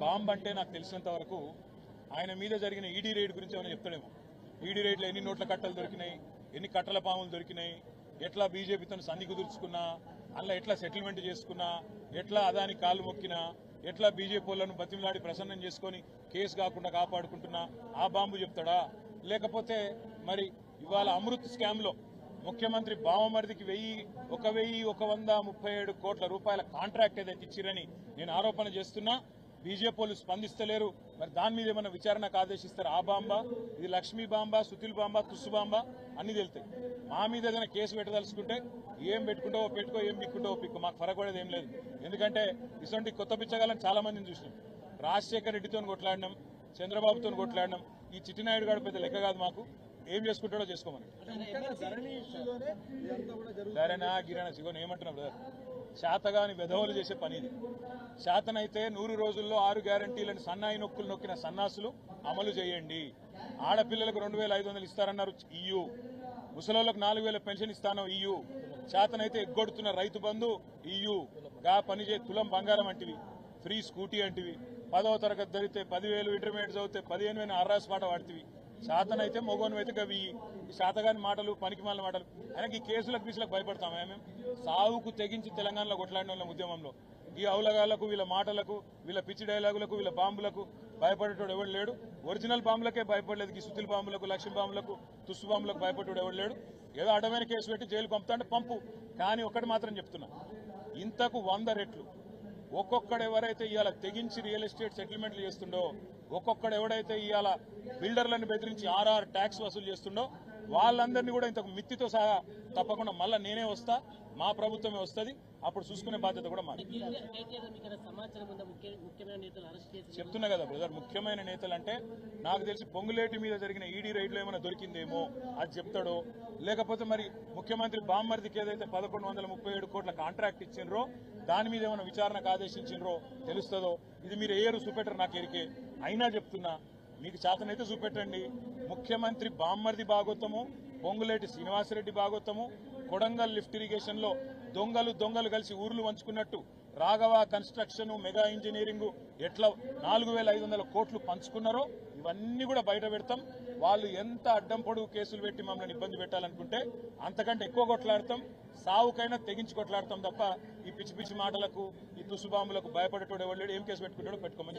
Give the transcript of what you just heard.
Bomb అంటే నాకు తెలిసినంత వరకు ఆయన మీద జరిగిన ఈడీ రేడ్ గురించి ఏమైనా చెప్తాడేమో. ఈడీ రైడ్లో ఎన్ని నోట్ల కట్టలు దొరికినాయి ఎన్ని కట్టల పాములు దొరికినాయి ఎట్లా బీజేపీతో సన్ని కుదుర్చుకున్నా అలా ఎట్లా సెటిల్మెంట్ చేసుకున్నా ఎట్లా అదాని కాలు మొక్కినా ఎట్లా బీజేపీ వాళ్ళను బతిమలాడి ప్రసన్నం చేసుకొని కేసు కాకుండా కాపాడుకుంటున్నా ఆ బాంబు చెప్తాడా? లేకపోతే మరి ఇవాళ అమృత్ స్కామ్లో ముఖ్యమంత్రి బావమరిదికి వెయ్యి ఒక వెయ్యి ఒక వంద ముప్పై ఏడు కోట్ల రూపాయల కాంట్రాక్ట్ ఏదైతే ఇచ్చిరని నేను ఆరోపణ చేస్తున్నా. బీజేపీలు స్పందిస్తలేరు. మరి దాని మీద ఏమైనా విచారణకు ఆదేశిస్తారు? ఆ బాంబా? ఇది లక్ష్మీ బాంబా సుతిల్ బాంబా తుస్సు బాంబా? అన్ని తెలుతాయి. మా మీద ఏదైనా కేసు పెట్టదలుచుకుంటే ఏం పెట్టుకుంటావో పెట్టుకో ఏం పిక్కుంటావో పిక్కు. మాకు ఫరక పడేది ఏం లేదు. ఎందుకంటే ఇటువంటి కొత్త పిచ్చగాలని చాలా మందిని చూసినాం. రాజశేఖర్ రెడ్డితో కొట్లాడినాం చంద్రబాబుతో కొట్లాడినాం. ఈ చిట్టినాయుడు గారు పెద్ద లెక్క కాదు మాకు. ఏం చేసుకుంటాడో చేసుకోమని. ధరణ గిరణ సిగోని ఏమంటున్నా బ్రదర్ శాతగాని వెధవలు చేసే పని ఇది. శాతనైతే నూరు రోజుల్లో ఆరు గ్యారంటీలను సన్నాయి నొక్కులు నొక్కిన సన్నాసులు అమలు చేయండి. ఆడపిల్లలకు రెండు వేల ఐదు వందలు ఇస్తారన్నారు ఇయ్యు ముసలోళ్ళకు నాలుగు వేల పెన్షన్ ఇస్తాను ఇయ్యు శాతనైతే ఎగ్గొడుతున్న రైతు బంధు ఇయ్యు గా పనిచే తులం బంగారం అంటివి. ఫ్రీ స్కూటీ అంటివి. పదవ తరగతి చదివితే పదివేలు ఇంటర్మీడియట్ చదివితే పదిహేను వేల అర్రాస్ పాట వాడుతుంది శాతనైతే మొగోని అయితే గవి శాతగాని మాటలు పనికిమాల మాటలు. ఆయనకి ఈ కేసులకు పీసులకు భయపడతాం మేము సావుకు తెగించి తెలంగాణలో కొట్లాడిన వాళ్ళ ఉద్యమంలో. ఈ అవులగాళ్ళకు వీళ్ళ మాటలకు వీళ్ళ పిచ్చి డైలాగులకు వీళ్ళ బాంబులకు భయపడేటోడు ఎవడు లేడు? ఒరిజినల్ బాంబులకే భయపడలేదు ఈ సుతిల్ బాంబులకు లక్ష్మీ బాంబులకు తుస్సు బాంబులకు భయపడేటోడు ఎవడు లేడు? ఏదో అడ్డమైన కేసు పెట్టి జైలు పంపుతా అంటే పంపు. కానీ ఒకటి మాత్రం చెప్తున్నా. ఇంతకు వంద రెట్లు. ఒక్కొక్కడు ఎవరైతే ఇవాళ తెగించి రియల్ ఎస్టేట్ సెటిల్మెంట్లు చేస్తుండో ఒక్కొక్కడు ఎవడైతే ఇవాళ బిల్డర్లను బెదిరించి ఆర్ఆర్ ట్యాక్స్ వసూలు చేస్తుండో వాళ్ళందరినీ కూడా ఇంతకు మిత్తితో సహా తప్పకుండా మళ్ళా నేనే వస్తా మా ప్రభుత్వమే వస్తుంది. అప్పుడు చూసుకునే బాధ్యత కూడా మాది. చెప్తున్నా కదా బ్రదర్ ముఖ్యమైన నేతలు అంటే నాకు తెలిసి పొంగులేటి మీద జరిగిన ఈడీ రైడ్లో ఏమైనా దొరికిందేమో అది చెప్తాడో లేకపోతే మరి ముఖ్యమంత్రి బామ్మర్దికి ఏదైతే పదకొండు వందల ముప్పై ఏడు కోట్ల కాంట్రాక్ట్ ఇచ్చిండ్రో దాని మీద ఏమైనా విచారణకు ఆదేశించిండ్రో తెలుస్తుందో ఇది మీరు ఏరు చూపెట్టరు నాకు ఎరికే అయినా చెప్తున్నా మీకు చేతనైతే చూపెట్టండి. ముఖ్యమంత్రి బామ్మర్ది భాగోత్తము పొంగులేటి శ్రీనివాసరెడ్డి భాగోత్తము కొడంగల్ లిఫ్ట్ ఇరిగేషన్లో దొంగలు దొంగలు కలిసి ఊర్లు వంచుకున్నట్టు రాఘవ కన్స్ట్రక్షన్ మెగా ఇంజనీరింగ్ ఎట్లా నాలుగు వేల ఐదు వందల కోట్లు పంచుకున్నారో ఇవన్నీ కూడా బయట పెడతాం. వాళ్ళు ఎంత అడ్డం పొడుగు కేసులు పెట్టి మమ్మల్ని ఇబ్బంది పెట్టాలనుకుంటే అంతకంటే ఎక్కువ కొట్లాడతాం. సావుకైనా తెగించి కొట్లాడతాం తప్ప ఈ పిచ్చి పిచ్చి మాటలకు ఈ తుసుబాంబులకు భయపడేటోడు ఎవరు లేడు ఏం కేసు పెట్టుకుంటాడో పెట్టుకోమని